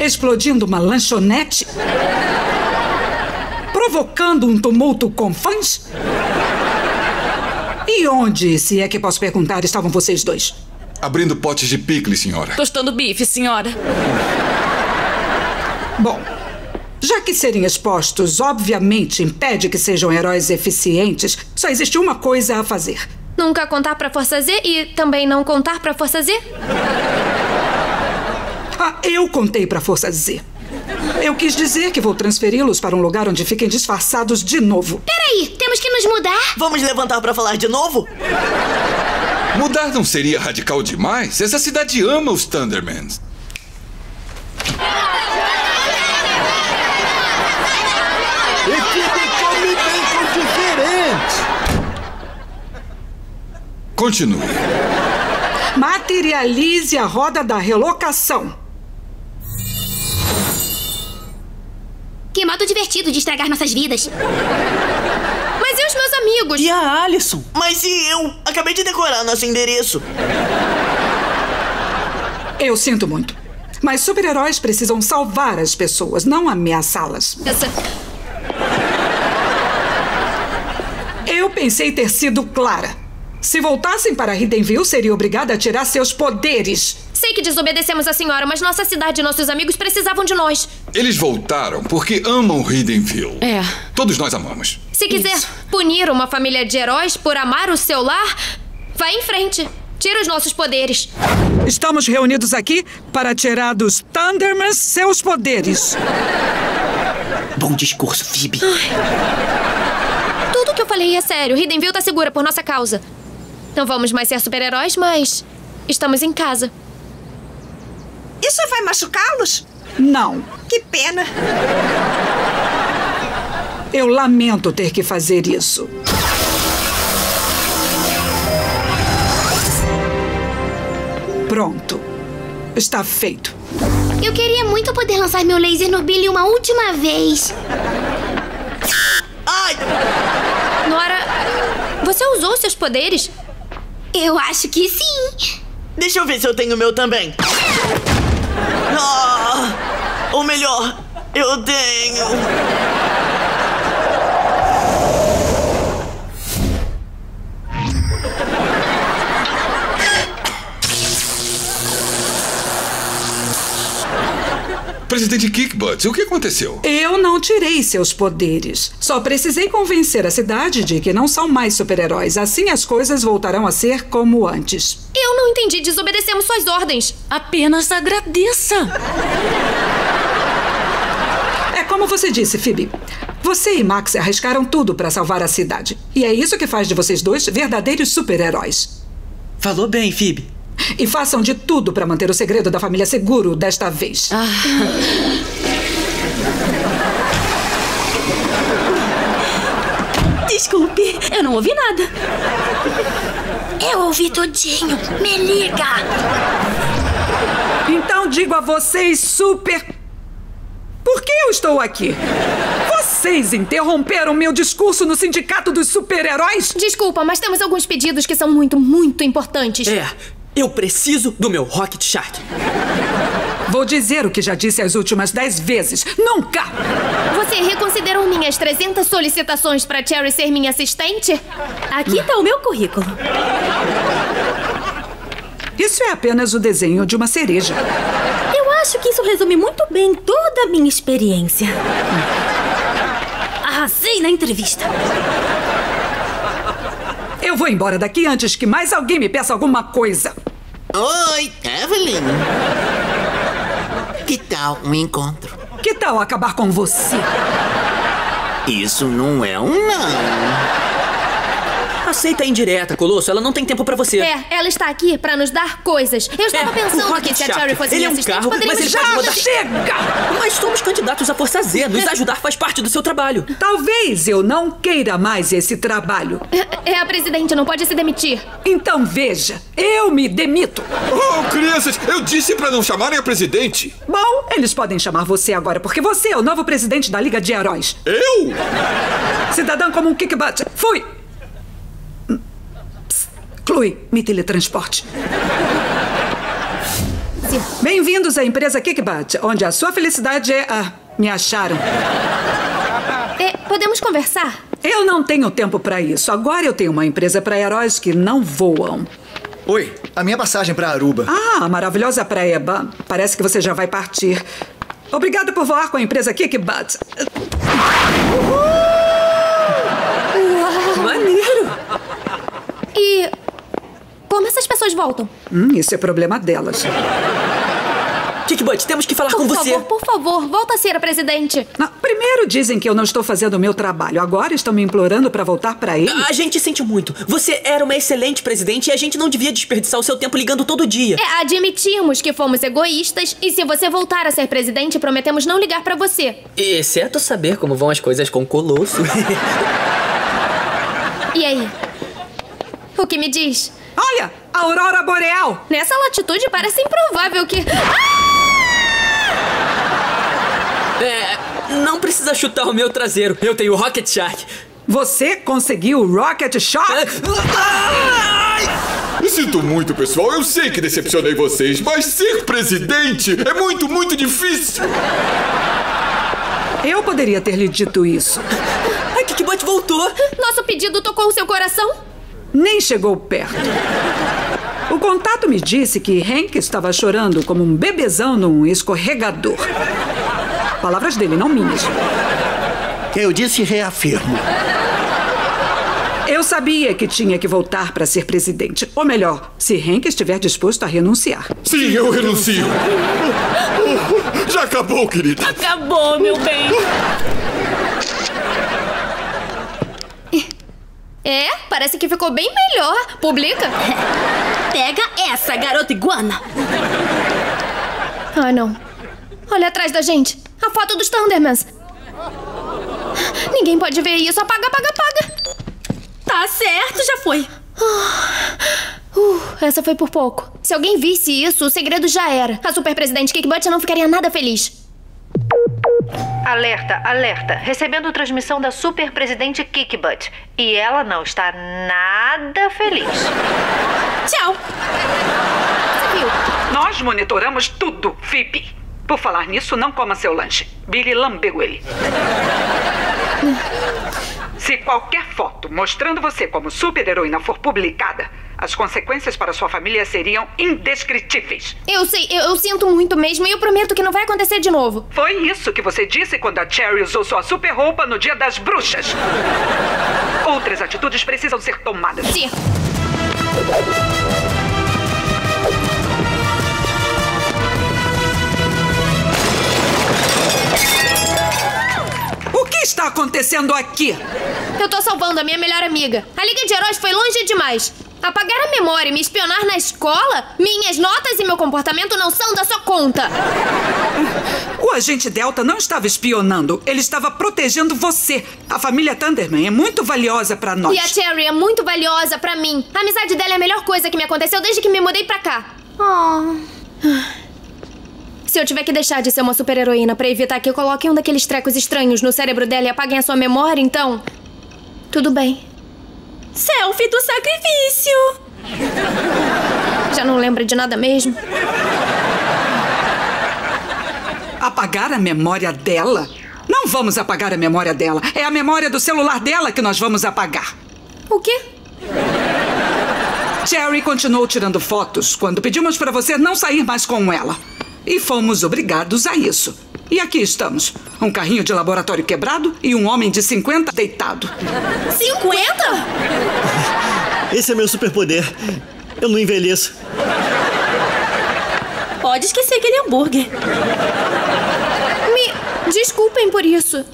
Explodindo uma lanchonete? Provocando um tumulto com fãs? E onde, se é que posso perguntar, estavam vocês dois? Abrindo potes de picles, senhora. Tostando bife, senhora. Bom, já que serem expostos obviamente impede que sejam heróis eficientes, só existe uma coisa a fazer. Nunca contar pra Força Z e também não contar pra Força Z? Ah, eu contei pra Força Z. Eu quis dizer que vou transferi-los para um lugar onde fiquem disfarçados de novo. Peraí, temos que nos mudar? Vamos levantar pra falar de novo? Mudar não seria radical demais? Essa cidade ama os Thundermans. Continue. Materialize a roda da relocação. Modo divertido de estragar nossas vidas. Mas e os meus amigos? E a Alison? Mas e eu? Acabei de decorar nosso endereço. Eu sinto muito. Mas super-heróis precisam salvar as pessoas, não ameaçá-las. Essa... Eu pensei ter sido clara. Se voltassem para Hiddenville, seria obrigada a tirar seus poderes. Sei que desobedecemos a senhora, mas nossa cidade e nossos amigos precisavam de nós. Eles voltaram porque amam Hiddenville. É. Todos nós amamos. Se quiser punir uma família de heróis por amar o seu lar, vá em frente. Tira os nossos poderes. Estamos reunidos aqui para tirar dos Thundermans seus poderes. Bom discurso, Phoebe. Tudo que eu falei é sério. Hiddenville tá segura por nossa causa. Não vamos mais ser super-heróis, mas estamos em casa. Isso vai machucá-los? Não. Que pena. Eu lamento ter que fazer isso. Pronto. Está feito. Eu queria muito poder lançar meu laser no Billy uma última vez. Ai! Nora, você usou seus poderes? Eu acho que sim. Deixa eu ver se eu tenho o meu também. Ah, ou melhor, eu tenho. Presidente Kickbutt, o que aconteceu? Eu não tirei seus poderes. Só precisei convencer a cidade de que não são mais super-heróis. Assim as coisas voltarão a ser como antes. Eu não entendi. Desobedecemos suas ordens. Apenas agradeça. É como você disse, Phoebe. Você e Max arriscaram tudo para salvar a cidade. E é isso que faz de vocês dois verdadeiros super-heróis. Falou bem, Phoebe. E façam de tudo para manter o segredo da família seguro desta vez. Desculpe, eu não ouvi nada. Eu ouvi tudinho. Me liga. Então digo a vocês, super. Por que eu estou aqui? Vocês interromperam meu discurso no Sindicato dos Super-Heróis? Desculpa, mas temos alguns pedidos que são muito, muito importantes. É, eu preciso do meu Rocket Shark. Vou dizer o que já disse as últimas dez vezes. Nunca! Você reconsiderou minhas 300 solicitações para Cherry ser minha assistente? Aqui tá o meu currículo. Isso é apenas o desenho de uma cereja. Eu acho que isso resume muito bem toda a minha experiência. Arrasei na entrevista. Eu vou embora daqui antes que mais alguém me peça alguma coisa. Oi, Evelyn. Que tal um encontro? Que tal acabar com você? Isso não é um não. Aceita a indireta, Colosso. Ela não tem tempo pra você. É, ela está aqui para nos dar coisas. Eu estava É, pensando que se a Cherry fosse ele minha é um assistente, carro, mas ele já pode rodar- Chega! Mas somos candidatos à Força Z. Nos ajudar faz parte do seu trabalho. Talvez eu não queira mais esse trabalho. É a presidente, não pode se demitir. Então veja, eu me demito. Oh, crianças, eu disse pra não chamarem a presidente. Bom, eles podem chamar você agora, porque você é o novo presidente da Liga de Heróis. Eu? Cidadão como um kickbutt. Fui! Chloe, me teletransporte. Bem-vindos à empresa Kickbutt, onde a sua felicidade é. Ah, me acharam. É, podemos conversar? Eu não tenho tempo pra isso. Agora eu tenho uma empresa pra heróis que não voam. Oi, a minha passagem pra Aruba. Ah, maravilhosa praia. Ba- Parece que você já vai partir. Obrigada por voar com a empresa Kickbutt. Maneiro. E. Como essas pessoas voltam? Hum, isso é problema delas. Kickbutt, temos que falar Por com você. favor, por favor, volta a ser a presidente. Não, primeiro dizem que eu não estou fazendo o meu trabalho. Agora estão me implorando pra voltar pra ele. A gente sente muito. Você era uma excelente presidente e a gente não devia desperdiçar o seu tempo ligando todo dia. É, admitimos que fomos egoístas e se você voltar a ser presidente, prometemos não ligar pra você. Exceto saber como vão as coisas com o Colosso. E aí? O que me diz? Olha, aurora boreal. Nessa latitude parece improvável que. é, não precisa chutar o meu traseiro. Eu tenho Rocket Shark. Você conseguiu o Rocket Shock? Sinto muito, pessoal. Eu sei que decepcionei vocês, mas ser presidente é muito, muito difícil. Eu poderia ter lhe dito isso. A Kickbutt voltou. Nosso pedido tocou o seu coração? Nem chegou perto. O contato me disse que Hank estava chorando como um bebezão num escorregador. Palavras dele, não minhas. Eu disse e reafirmo. Eu sabia que tinha que voltar para ser presidente. Ou melhor, se Hank estiver disposto a renunciar. Sim, eu renuncio. Já acabou, querida. Acabou, meu bem. É, parece que ficou bem melhor. Publica. Pega essa, garota iguana. Ah, não. Olha atrás da gente. A foto dos Thundermans. Ninguém pode ver isso. Apaga, apaga, apaga. Tá certo, já foi. Uh, essa foi por pouco. Se alguém visse isso, o segredo já era. A super presidente Kickbutt não ficaria nada feliz. Alerta, alerta. Recebendo transmissão da super presidente Kickbutt. E ela não está nada feliz. Tchau. Você viu? Nós monitoramos tudo, Phoebe. Por falar nisso, não coma seu lanche. Billy lambeu ele. Se qualquer foto mostrando você como super-heroína for publicada, as consequências para sua família seriam indescritíveis. Eu sei, eu, eu sinto muito mesmo e eu prometo que não vai acontecer de novo. Foi isso que você disse quando a Cherry usou sua super roupa no dia das bruxas. Outras atitudes precisam ser tomadas. Sim. Está acontecendo aqui? Eu tô salvando a minha melhor amiga. A Liga de Heróis foi longe demais. Apagar a memória e me espionar na escola? Minhas notas e meu comportamento não são da sua conta. O agente Delta não estava espionando, ele estava protegendo você. A família Thunderman é muito valiosa para nós. E a Cherry é muito valiosa pra mim. A amizade dela é a melhor coisa que me aconteceu desde que me mudei pra cá. Oh. Se eu tiver que deixar de ser uma super-heroína pra evitar que eu coloque um daqueles trecos estranhos no cérebro dela e apaguem a sua memória, então. Tudo bem. Selfie do sacrifício. Já não lembra de nada mesmo? Apagar a memória dela? Não vamos apagar a memória dela. É a memória do celular dela que nós vamos apagar. O quê? Cherry continuou tirando fotos quando pedimos para você não sair mais com ela. E fomos obrigados a isso. E aqui estamos: um carrinho de laboratório quebrado e um homem de 50 deitado. 50? Esse é meu superpoder. Eu não envelheço. Pode esquecer aquele hambúrguer. Me desculpem por isso.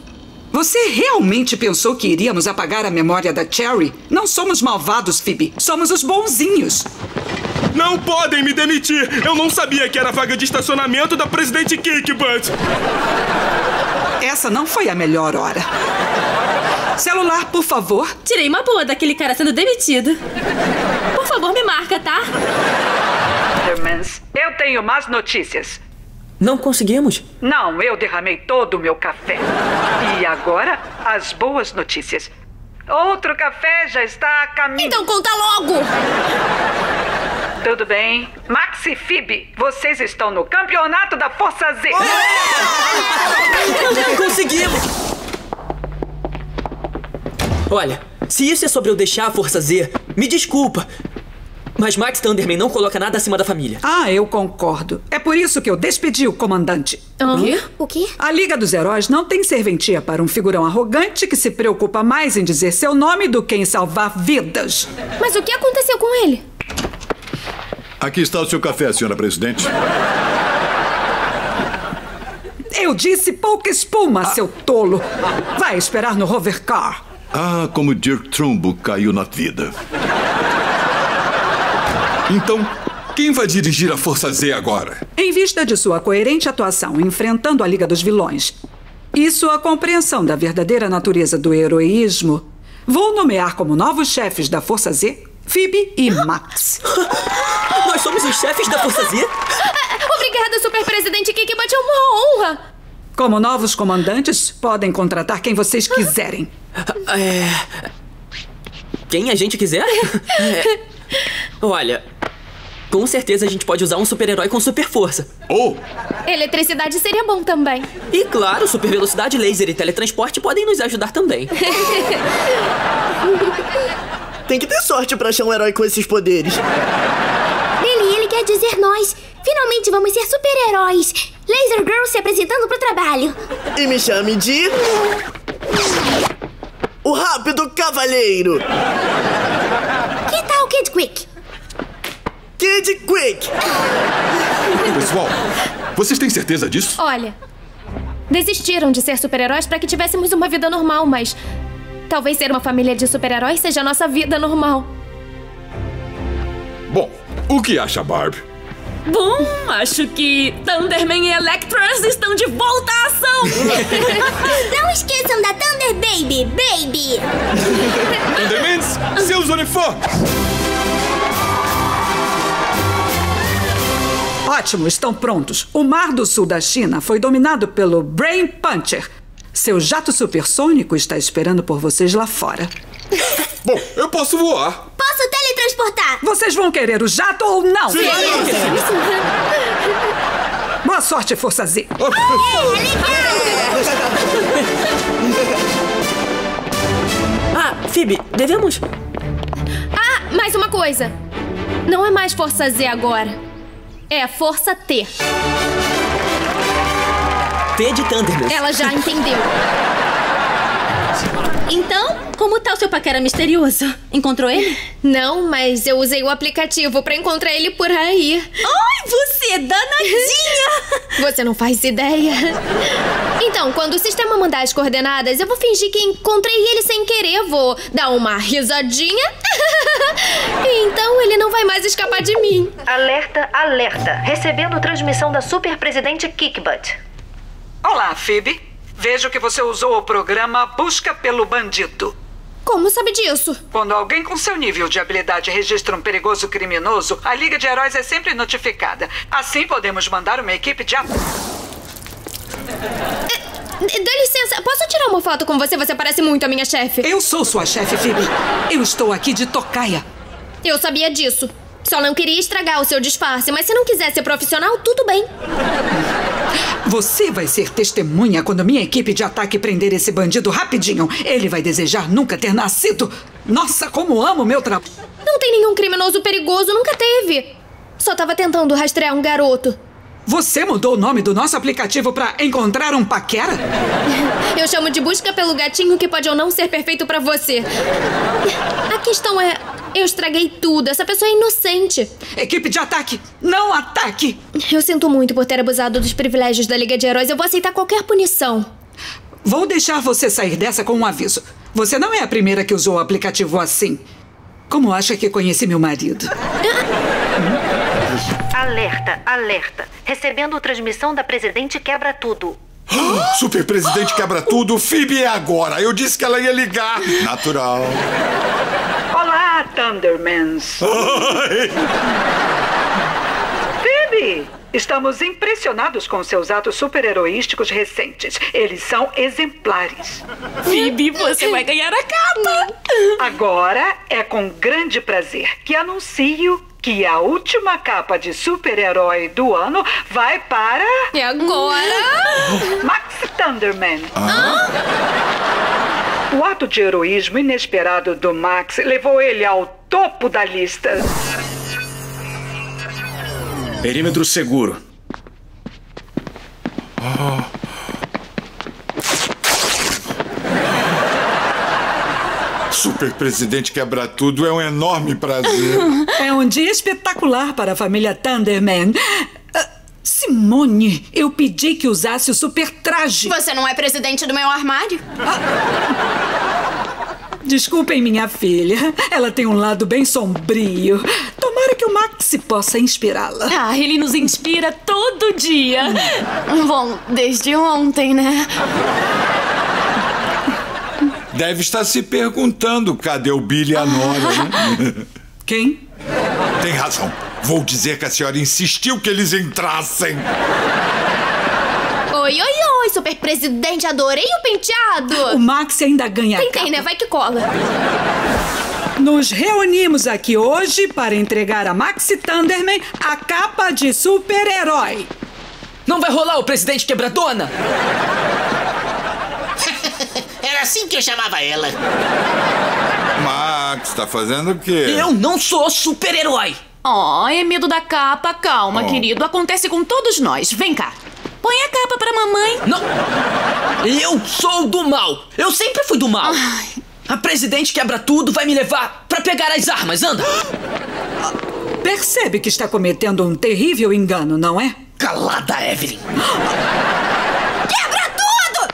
Você realmente pensou que iríamos apagar a memória da Cherry? Não somos malvados, Phoebe. Somos os bonzinhos. Não podem me demitir! Eu não sabia que era a vaga de estacionamento da presidente Kickbutt! Essa não foi a melhor hora. Celular, por favor. Tirei uma boa daquele cara sendo demitido. Por favor, me marca, tá? Eu tenho más notícias. Não conseguimos. Não, eu derramei todo o meu café. E agora, as boas notícias. Outro café já está a caminho. Então conta logo! Tudo bem. Max e Phoebe, vocês estão no campeonato da Força Z. Conseguimos! Olha, se isso é sobre eu deixar a Força Z, me desculpa. Mas Max Thunderman não coloca nada acima da família. Ah, eu concordo. É por isso que eu despedi o comandante. O quê? O quê? A Liga dos Heróis não tem serventia para um figurão arrogante que se preocupa mais em dizer seu nome do que em salvar vidas. Mas o que aconteceu com ele? Aqui está o seu café, senhora presidente. Eu disse pouca espuma, seu tolo. Vai esperar no hovercar. Ah, como Dirk Trumbo caiu na vida. Então, quem vai dirigir a Força Z agora? Em vista de sua coerente atuação enfrentando a Liga dos Vilões e sua compreensão da verdadeira natureza do heroísmo, vou nomear como novos chefes da Força Z Phoebe e Max. Nós somos os chefes da Força Z? Obrigada, super presidente Kikbat, é uma honra! Como novos comandantes, podem contratar quem vocês quiserem. É. Quem a gente quiser? É. Olha, com certeza a gente pode usar um super-herói com super força. Ou Eletricidade seria bom também. E claro, super velocidade, laser e teletransporte podem nos ajudar também. Tem que ter sorte pra achar um herói com esses poderes. Quer dizer nós. Finalmente vamos ser super-heróis. Laser Girl se apresentando pro trabalho. E me chame de. O Rápido Cavalheiro! Que tal Kid Quick? Kid Quick! Pessoal, vocês têm certeza disso? Olha, desistiram de ser super-heróis para que tivéssemos uma vida normal, mas talvez ser uma família de super-heróis seja a nossa vida normal. Bom, o que acha, Barb? Bom, acho que Thunderman e Electras estão de volta à ação! Não esqueçam da Thunder Baby, Baby! Thundermans, seus uniformes! Ótimo, estão prontos. O mar do sul da China foi dominado pelo Brain Puncher. Seu jato supersônico está esperando por vocês lá fora. Bom, eu posso voar. Posso teletransportar? Vocês vão querer o jato ou não? Sim. Boa sorte, Força Z. Ah, Phoebe, devemos. Ah, mais uma coisa. Não é mais Força Z agora. É Força T. T de Thunderman. Ela já entendeu. Então, como tá o seu paquera misterioso? Encontrou ele? Não, mas eu usei o aplicativo pra encontrar ele por aí. Ai, você é danadinha! Você não faz ideia. Então, quando o sistema mandar as coordenadas, eu vou fingir que encontrei ele sem querer. Vou dar uma risadinha. então ele não vai mais escapar de mim. Alerta, alerta. Recebendo transmissão da super presidente Kickbutt. Olá, Phoebe. Vejo que você usou o programa Busca pelo Bandido. Como sabe disso? Quando alguém com seu nível de habilidade registra um perigoso criminoso, a Liga de Heróis é sempre notificada. Assim podemos mandar uma equipe de. at- Dá licença, posso tirar uma foto com você? Você parece muito a minha chefe. Eu sou sua chefe, Phoebe. Eu estou aqui de tocaia. Eu sabia disso. Só não queria estragar o seu disfarce, mas se não quiser ser profissional, tudo bem. Você vai ser testemunha quando minha equipe de ataque prender esse bandido rapidinho. Ele vai desejar nunca ter nascido. Nossa, como amo meu trabalho. Não tem nenhum criminoso perigoso, nunca teve. Só tava tentando rastrear um garoto. Você mudou o nome do nosso aplicativo para encontrar um paquera? Eu chamo de busca pelo gatinho que pode ou não ser perfeito pra você. A questão é, eu estraguei tudo. Essa pessoa é inocente. Equipe de ataque, não ataque! Eu sinto muito por ter abusado dos privilégios da Liga de Heróis. Eu vou aceitar qualquer punição. Vou deixar você sair dessa com um aviso. Você não é a primeira que usou o aplicativo assim. Como acha que conheci meu marido? Alerta, alerta. Recebendo transmissão da presidente Quebra Tudo. Super presidente quebra tudo, Phoebe é agora. Eu disse que ela ia ligar. Natural. Thundermans. Phoebe, estamos impressionados com seus atos super-heroísticos recentes. Eles são exemplares. Phoebe, você vai ganhar a capa! Agora é com grande prazer que anuncio que a última capa de super-herói do ano vai para. E agora? Max Thunderman. O ato de heroísmo inesperado do Max levou ele ao topo da lista. Perímetro seguro. Super Presidente Quebra Tudo é um enorme prazer. É um dia espetacular para a família Thunderman. Ah, Simone, eu pedi que usasse o super traje. Você não é presidente do meu armário? Desculpem minha filha. Ela tem um lado bem sombrio. Tomara que o Max possa inspirá-la. Ah, ele nos inspira todo dia. Bom, desde ontem, né? Deve estar se perguntando cadê o Billy e a Nora, né? Quem? Tem razão. Vou dizer que a senhora insistiu que eles entrassem. Oi, oi, oi, super presidente, adorei o penteado. O Max ainda ganha tem, né? Vai que cola. Nos reunimos aqui hoje para entregar a Maxi Thunderman a capa de super-herói. Não vai rolar o presidente quebradona? Era assim que eu chamava ela. Max, tá fazendo o quê? Eu não sou super-herói. Oh, é medo da capa. Calma, Oh. querido. Acontece com todos nós. Vem cá. Põe a capa pra mamãe. Não! Eu sou do mal! Eu sempre fui do mal! A presidente quebra tudo, vai me levar pra pegar as armas, anda! Percebe que está cometendo um terrível engano, não é? Calada, Evelyn! Quebra tudo!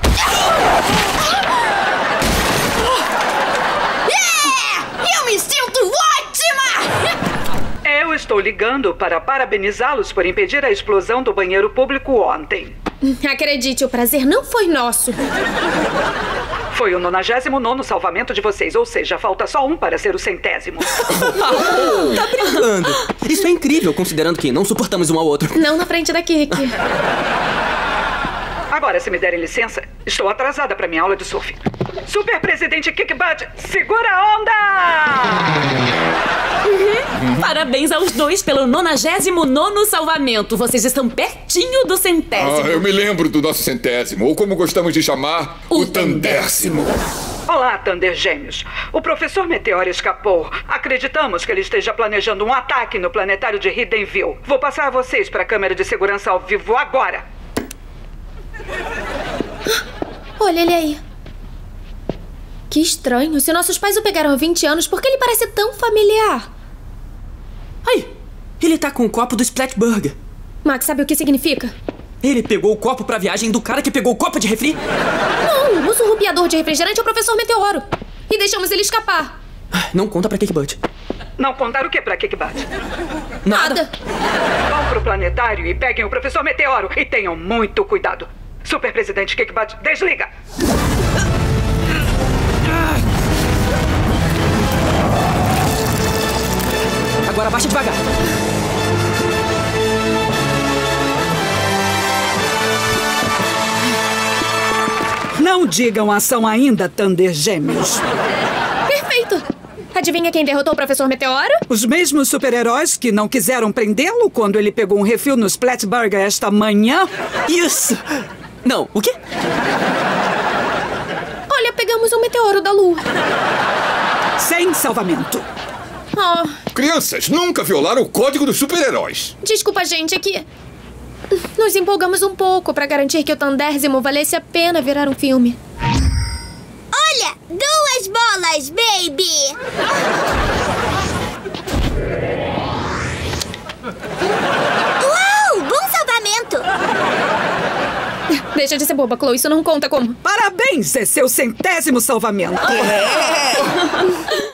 É! Eu me sinto ótima! Eu estou ligando para parabenizá-los por impedir a explosão do banheiro público ontem. Acredite, o prazer não foi nosso. Foi o 99 salvamento de vocês, ou seja, falta só um para ser o centésimo. Tá brincando. Isso é incrível, considerando que não suportamos um ao outro. Não na frente da Kiki. Agora, se me derem licença, estou atrasada para minha aula de surf. Super Presidente Kick Butt, segura a onda! Parabéns aos dois pelo 99 salvamento. Vocês estão pertinho do centésimo. Ah, eu me lembro do nosso centésimo, ou como gostamos de chamar, o, tandécimo. Olá, Thunder Gêmeos. O professor Meteoro escapou. Acreditamos que ele esteja planejando um ataque no planetário de Hiddenville. Vou passar vocês para a câmera de segurança ao vivo agora. Olha ele aí. Que estranho. Se nossos pais o pegaram há 20 anos, por que ele parece tão familiar? Aí, ele tá com o copo do Splat Burger. Max, sabe o que significa? Ele pegou o copo pra viagem do cara que pegou o copo de refri? Não, o surrupiador de refrigerante é o professor Meteoro. E deixamos ele escapar. Não conta pra Cake Butt. Não contar o que para Kickbat? Nada. Vão pro planetário e peguem o professor Meteoro e tenham muito cuidado. Super Presidente Kickbat, desliga! Agora baixa devagar. Não digam ação ainda, Thunder Gêmeos. Perfeito. Adivinha quem derrotou o professor Meteoro? Os mesmos super-heróis que não quiseram prendê-lo quando ele pegou um refil no Splatburger esta manhã? Isso! Não, o quê? Olha, pegamos um meteoro da Lua. Sem salvamento. Oh, Crianças, nunca violaram o código dos super-heróis. desculpa, gente, é que... Nos empolgamos um pouco pra garantir que o Tandérsimo valesse a pena virar um filme. Olha, duas bolas, baby! Deixa de ser boba, Chloe. Isso não conta como. Parabéns, é seu centésimo salvamento.